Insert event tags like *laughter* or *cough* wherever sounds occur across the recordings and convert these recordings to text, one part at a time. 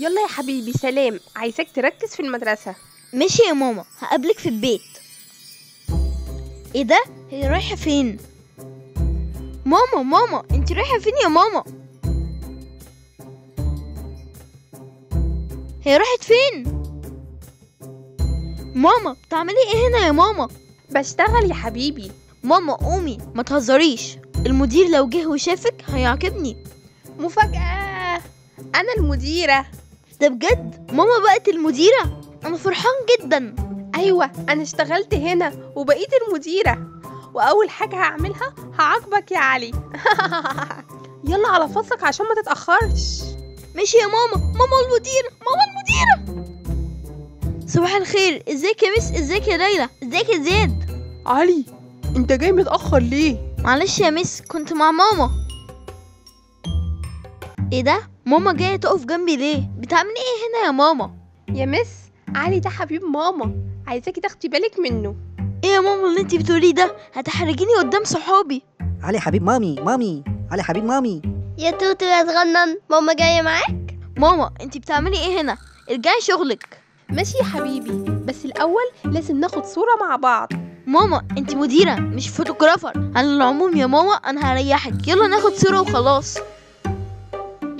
يلا يا حبيبي سلام. عايزاك تركز في المدرسة. ماشي يا ماما هقابلك في البيت. إيه ده؟ هي رايحة فين؟ ماما ماما انت رايحة فين يا ماما؟ هي راحت فين؟ ماما بتعملي إيه هنا يا ماما؟ بشتغل يا حبيبي. ماما قومي ما تهزريش. المدير لو جه وشافك هيعاقبني. مفاجأة. أنا المديرة. ده بجد؟ ماما بقت المديرة؟ أنا فرحان جدا. أيوة أنا اشتغلت هنا وبقيت المديرة. وأول حاجة هعملها هعاقبك يا علي. *laughs* يلا على فصلك عشان ما تتأخرش. ماشي يا ماما. ماما المديرة. ماما المديرة. صباح الخير. إزيك يا مس إزيك يا ليلى؟ إزيك يا زياد؟ علي أنت جاي متأخر ليه؟ معلش يا مس كنت مع ماما. إيه ده؟ ماما جاية تقف جنبي ليه؟ بتعملي إيه هنا يا ماما؟ يا Miss علي ده حبيب ماما. عايزاكي تاخدي بالك منه. إيه يا ماما اللي انتي بتقوليه ده؟ هتحرجيني قدام صحابي. علي حبيب مامي مامي. علي حبيب مامي. يا توتو يا صغنن ماما جاية معاك؟ ماما انتي بتعملي إيه هنا؟ ارجعي شغلك. ماشي يا حبيبي بس الأول لازم ناخد صورة مع بعض. ماما انتي مديرة مش photographer. على العموم يا ماما أنا هريحك. يلا ناخد صورة وخلاص.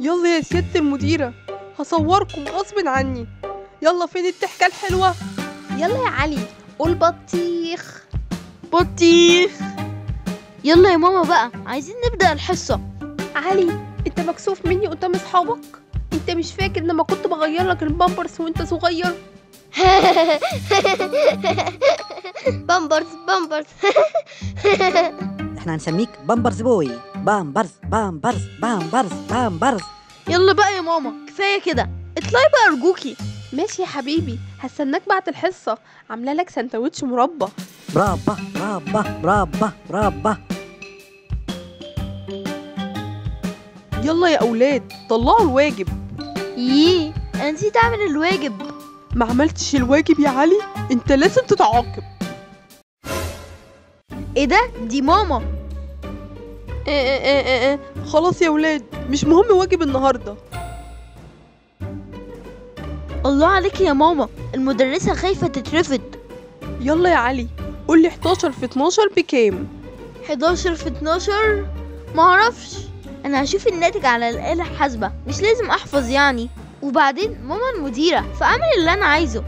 يلا يا سيادة المديرة هصوركم غصب عني. يلا فين الضحكة الحلوة؟ يلا يا علي قول بطيخ. بطيخ. يلا يا ماما بقى عايزين نبدأ الحصة. علي انت مكسوف مني قدام اصحابك؟ انت مش فاكر لما كنت بغير لك البامبرز وانت صغير؟ *laughs* Pampers Pampers. *laughs* إحنا هنسميك Pampers boy. Pampers Pampers Pampers Pampers يلا بقى يا ماما كفاية كده. اطلعي بقى ارجوكي. ماشي يا حبيبي هستناك بعد الحصة. عاملة لك سندوتش مربى. مربى مربى مربى مربى يلا يا أولاد طلعوا الواجب. ييه أنا نسيت أعمل الواجب. ما عملتش الواجب يا علي؟ أنت لازم تتعاقب. إيه ده؟ دي ماما. آه آه آه. خلاص يا أولاد مش مهم واجب النهاردة. الله عليك يا ماما المدرسة خايفة تترفض. يلا يا علي قولي 11 في 12 بكام؟ 11 في 12 معرفش أنا هشوف الناتج على الآلة الحاسبة مش لازم أحفظ يعني. وبعدين ماما المديرة فاعمل اللي أنا عايزه.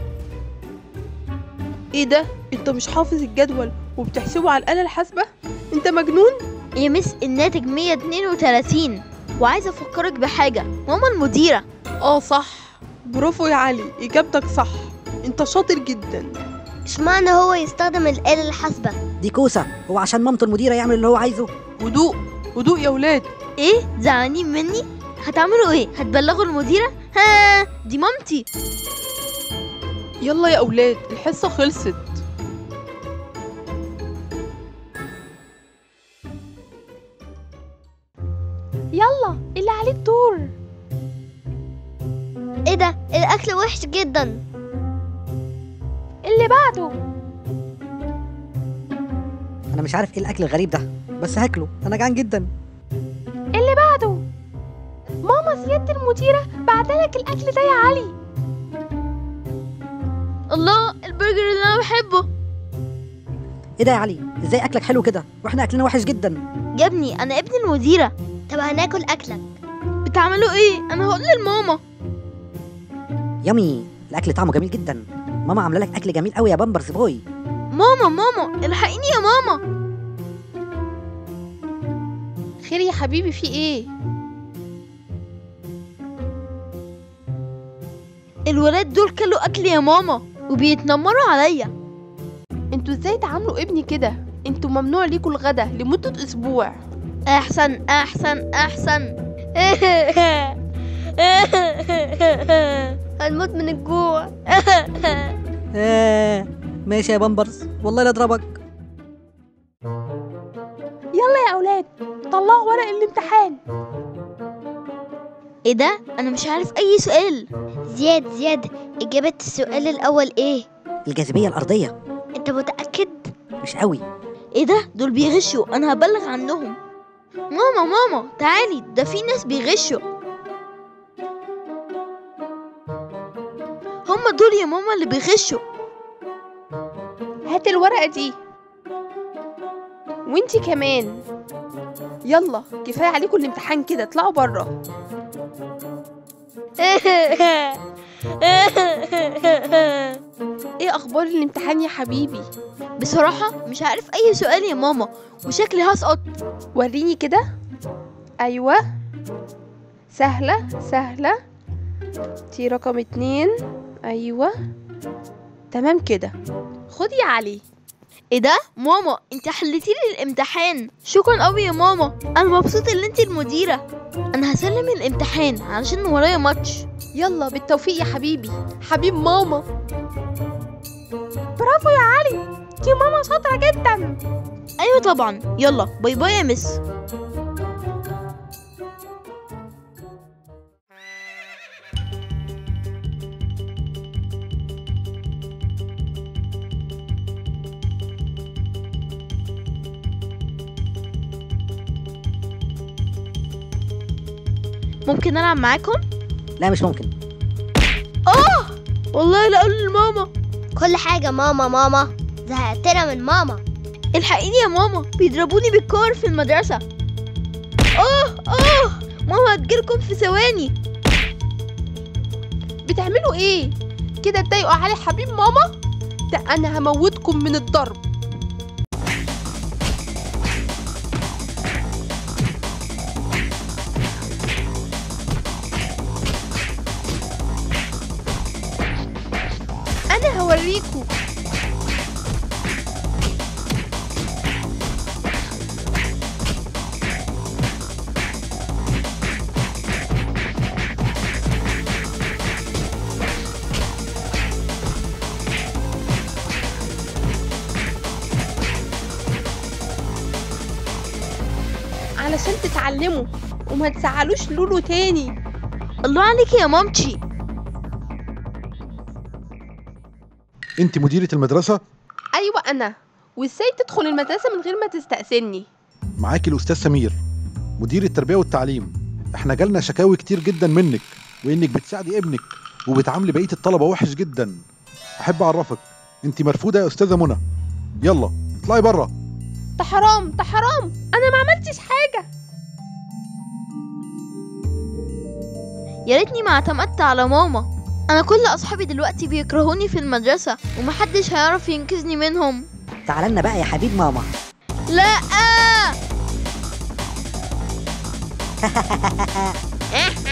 إيه ده؟ أنت مش حافظ الجدول وبتحسبه على الآلة الحاسبة؟ أنت مجنون؟ يا مس الناتج 132 وعايزة أفكرك بحاجة. ماما المديرة. آه صح. برافو يا علي. إجابتك صح. أنت شاطر جدا. اشمعنى هو يستخدم الآلة الحاسبة؟ دي كوسة. هو عشان مامته المديرة يعمل اللي هو عايزه. هدوء. هدوء يا ولاد. إيه؟ زعلانين مني؟ هتعملوا إيه؟ هتبلغوا المديرة؟ ها دي مامتي. يلا يا أولاد الحصة خلصت. إيه ده؟ الأكل وحش جدا. اللي بعده. أنا مش عارف إيه الأكل الغريب ده بس هاكله. أنا جعان جدا. اللي بعده. ماما سيادة المديرة بعتلك الأكل ده يا علي. الله البرجر اللي أنا بحبه. إيه ده يا علي؟ إزاي أكلك حلو كده؟ وإحنا أكلنا وحش جدا. يا ابني أنا ابن المديرة. طب هناكل أكلك. بتعملوا إيه؟ أنا هقول للماما. yummy الأكل طعمه جميل جدا. ماما عاملة لك أكل جميل قوي يا Pampers boy. ماما ماما الحقيني يا ماما. خير يا حبيبي في إيه؟ الولاد دول كلوا أكل يا ماما وبيتنمروا عليا. أنتوا إزاي تعاملوا ابني كده؟ أنتوا ممنوع ليكوا الغدا لمدة أسبوع. أحسن أحسن أحسن. *laughs* هنموت من الجوع. *laughs* آه ماشي يا بامبرز. والله لا اضربك. يلا يا أولاد طلعوا ورق الامتحان. إيه ده؟ أنا مش عارف أي سؤال. زياد زياد إجابة السؤال الأول إيه؟ الجاذبية الأرضية. أنت متأكد؟ مش قوي. إيه ده؟ دول بيغشوا. أنا هبلغ عنهم. ماما ماما تعالي. ده في ناس بيغشوا. هم دول يا ماما اللي بيغشوا. هات الورقة دي. وانتي كمان. يلا كفاية عليكم الامتحان كده اطلعوا برا. *laughs* إيه أخبار الامتحان يا حبيبي؟ بصراحة مش عارف أي سؤال يا ماما وشكلي هسقط. وريني كده. أيوه. سهلة سهلة. دي رقم اتنين. أيوه. تمام كده. خد يا علي. إيه ده؟ ماما أنت حليتي لي الامتحان. شكرا قوي يا ماما. أنا مبسوطة إن أنت المديرة. أنا هسلم الامتحان علشان ورايا ماتش. يلا بالتوفيق يا حبيبي. حبيب ماما. برافو يا علي. دي ماما شاطرة جدا. أيوه طبعا. يلا bye bye يا miss. ممكن ألعب معاكم؟ لا مش ممكن. والله لا أقول لماما. كل حاجة ماما ماما. زهقتنا من ماما. الحقيني يا ماما بيضربوني بالكور في المدرسة. آه آه ماما هتجيلكم في ثواني. بتعملوا إيه؟ كده تضايقوا علي حبيب ماما؟ ده أنا هموتكم من الضرب. علشان تتعلموا وما تزعلوش لولو تاني. الله عليك يا مامتي. انت مديرة المدرسة؟ أيوه أنا. وإزاي تدخل المدرسة من غير ما تستأذني؟ معاكي الأستاذ سمير مدير التربية والتعليم. إحنا جالنا شكاوي كتير جدا منك وإنك بتساعدي ابنك وبتعاملي بقية الطلبة وحش جدا. أحب أعرفك انت مرفوضة يا أستاذة منى. يلا اطلعي بره ده حرام ده حرام. أنا ما عملتش حاجة. يا ريتني ما اعتمدت على ماما. أنا كل أصحابي دلوقتي بيكرهوني في المدرسة ومحدش هيعرف ينقذني منهم. تعال لنا بقى يا حبيب ماما. لا. *laughs*